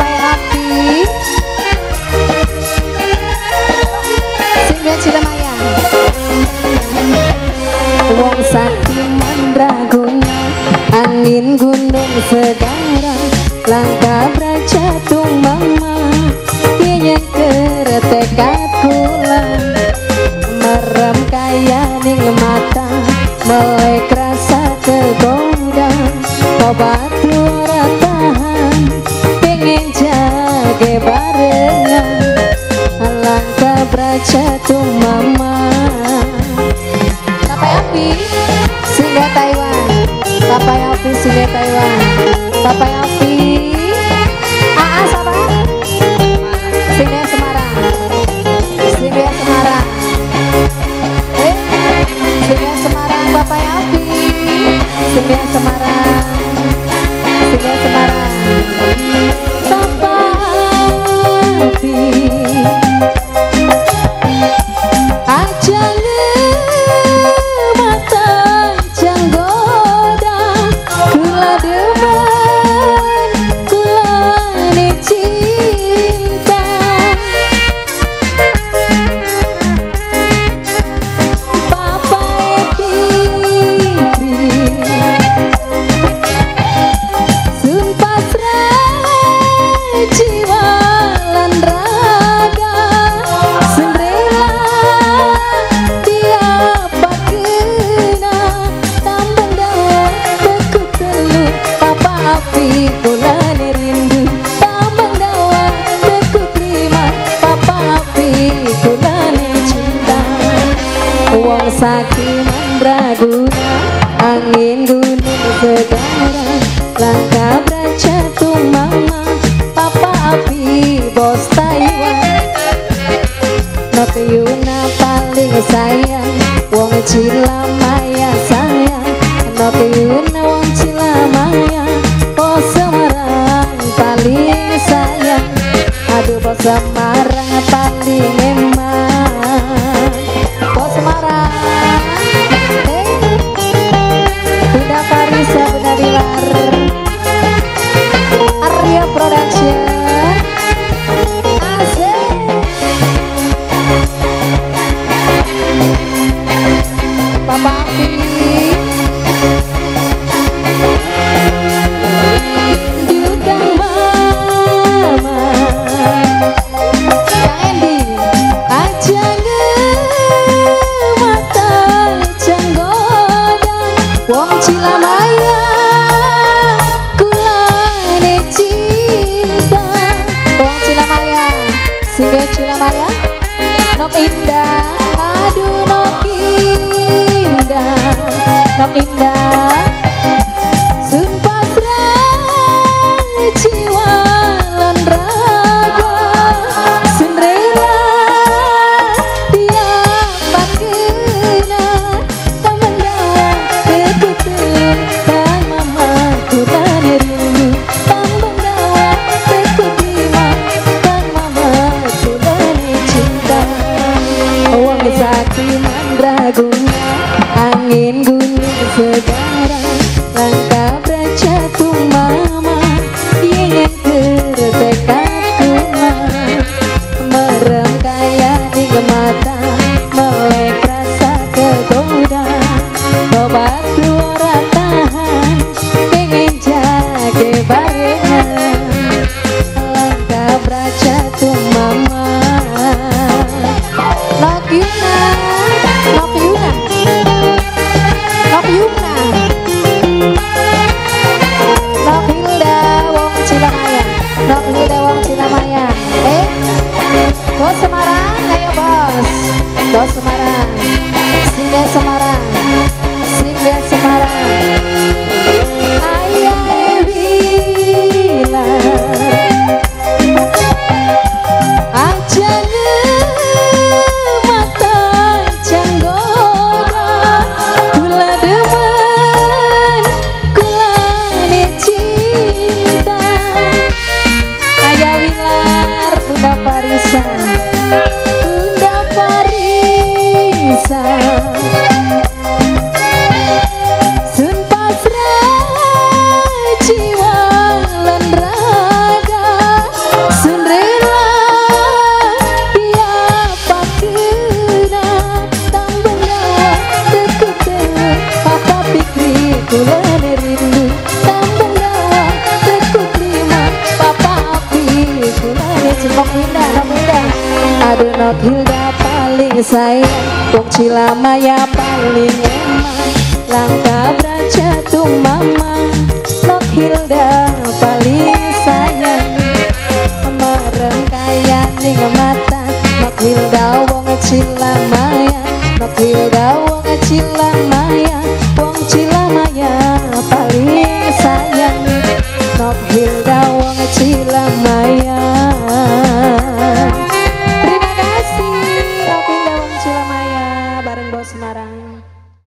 sampai rapi sehingga cita maya wong sakti mandraguna angin gunung segara langkah berjatuh mama Iya keretekat kulan, merem kaya ning mata melek rasa kegoda tobat jatuh mama. Sakiman mandraguna Angin gunung segarang Langkah berjatuh mama Papa api bos Taiwan. Notiuna paling sayang Wong cilamaya sayang. Notiuna wong cilamaya Bos semarang paling sayang. Aduh bos semarang. Monggo Cilamaya Nok indah Aduh nok indah Nok indah separan kasih namanya. Eh? Bos Semarang? Ayo bos. Bos Semarang. Singgah Semarang. Singgah Semarang. Bang Winda, Bang Winda Ada not Hilda paling sayang. Wong Cilamaya paling emang Langkah beraja tuh mama Not Hilda paling sayang. Merem kaya nih mata Not Hilda wong Cilamaya Not Hilda wong Cilamaya Wong Cilamaya paling sayang. Not Hilda wong Cilamaya